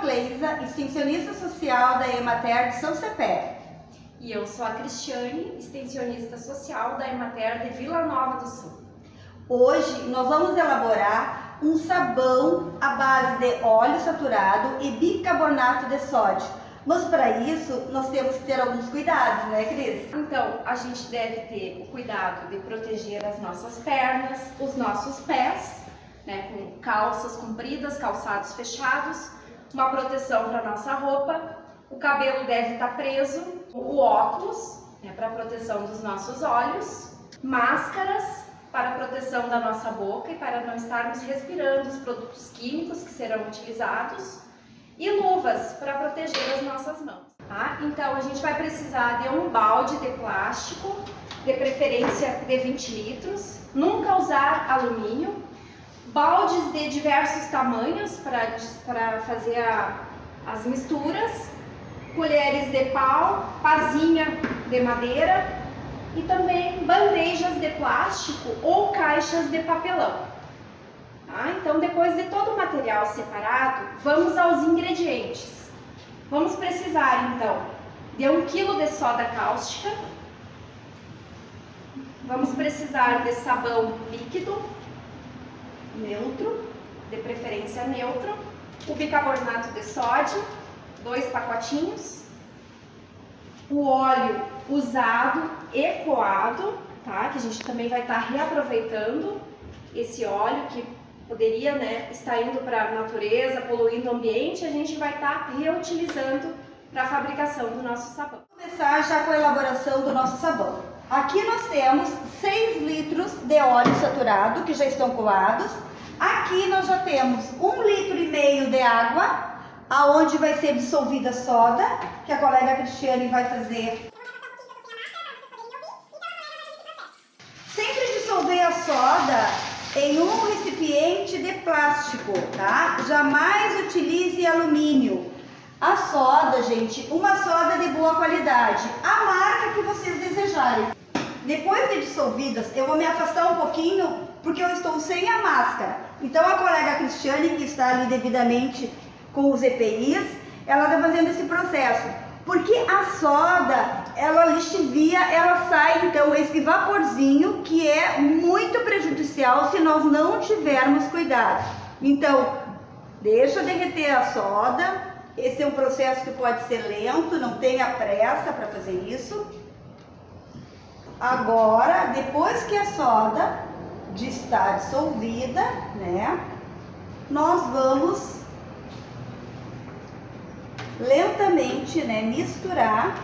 Cleisa, extensionista social da Emater de São Cepé. E eu sou a Cristiane, extensionista social da Emater de Vila Nova do Sul. Hoje nós vamos elaborar um sabão à base de óleo saturado e bicarbonato de sódio. Mas para isso nós temos que ter alguns cuidados, né, Cris? Então, a gente deve ter o cuidado de proteger as nossas pernas, os nossos pés, né, com calças compridas, calçados fechados, uma proteção para nossa roupa, o cabelo deve estar preso, o óculos né, para proteção dos nossos olhos, máscaras para proteção da nossa boca e para não estarmos respirando os produtos químicos que serão utilizados e luvas para proteger as nossas mãos. Tá? Então a gente vai precisar de um balde de plástico, de preferência de 20 litros, nunca usar alumínio, baldes de diversos tamanhos para fazer a, as misturas, colheres de pau, pazinha de madeira e também bandejas de plástico ou caixas de papelão. Tá? Então, depois de todo o material separado, vamos aos ingredientes. Vamos precisar, então, de 1 kg de soda cáustica, vamos precisar de sabão líquido, neutro, de preferência neutro, o bicarbonato de sódio, dois pacotinhos, o óleo usado e coado, tá? Que a gente também vai estar tá reaproveitando esse óleo que poderia né, estar indo para a natureza, poluindo o ambiente, a gente vai estar tá reutilizando para a fabricação do nosso sabão. Vamos começar já com a elaboração do nosso sabão. Aqui nós temos 6 litros de óleo saturado que já estão coados. Aqui nós já temos 1 litro e meio de água, aonde vai ser dissolvida soda, que a colega Cristiane vai fazer. Sempre dissolver a soda em um recipiente de plástico, tá? Jamais utilize alumínio. A soda, gente, uma soda de boa qualidade, a marca que vocês desejarem. Depois de dissolvidas, eu vou me afastar um pouquinho porque eu estou sem a máscara. Então a colega Cristiane, que está ali devidamente com os EPIs, ela está fazendo esse processo. Porque a soda, ela lixivia, ela sai então esse vaporzinho que é muito prejudicial se nós não tivermos cuidado. Então, deixa derreter a soda. Esse é um processo que pode ser lento, não tenha pressa para fazer isso. Agora, depois que a soda de estar dissolvida, né, nós vamos lentamente, né, misturar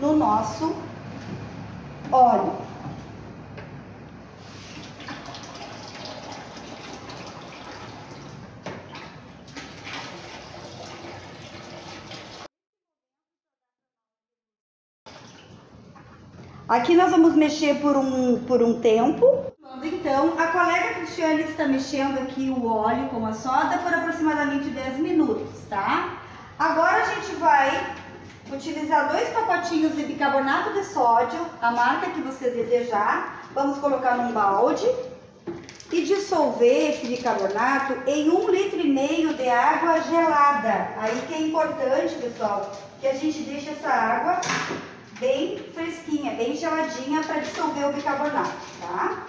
no nosso óleo. Aqui nós vamos mexer por um, por um tempo então, a colega Cristiane está mexendo aqui o óleo com a soda por aproximadamente 10 minutos, tá? Agora a gente vai utilizar dois pacotinhos de bicarbonato de sódio, a marca que você desejar. Vamos colocar num balde e dissolver esse bicarbonato em um litro e meio de água gelada. Aí que é importante, pessoal, que a gente deixe essa água bem fresquinha, bem geladinha para dissolver o bicarbonato, tá?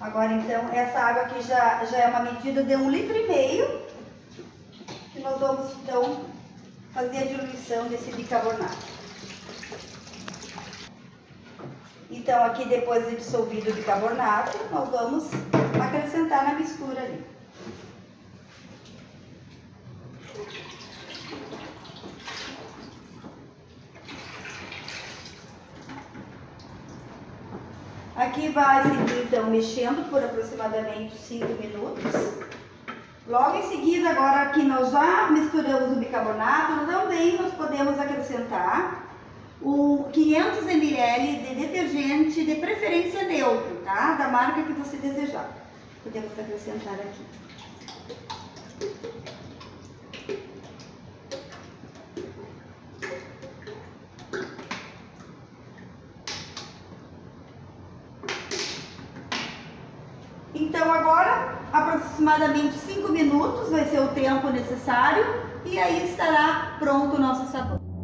Agora, então, essa água aqui já, já é uma medida de um litro e meio, que nós vamos, então, fazer a diluição desse bicarbonato. Então, aqui, depois de dissolvido o bicarbonato, nós vamos acrescentar na mistura ali. Aqui vai seguir então mexendo por aproximadamente 5 minutos. Logo em seguida, agora que nós já misturamos o bicarbonato, também nós podemos acrescentar o 500 ml de detergente de preferência neutro, tá? Da marca que você desejar. Podemos acrescentar aqui. Então agora aproximadamente 5 minutos vai ser o tempo necessário e aí estará pronto o nosso sabão.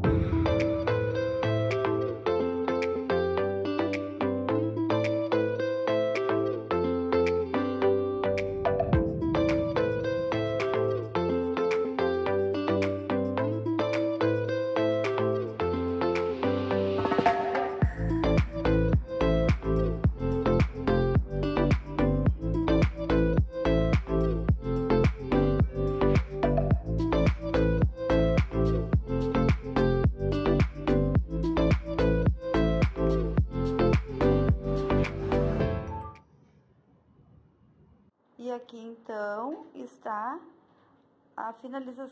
Aqui então está a finalização.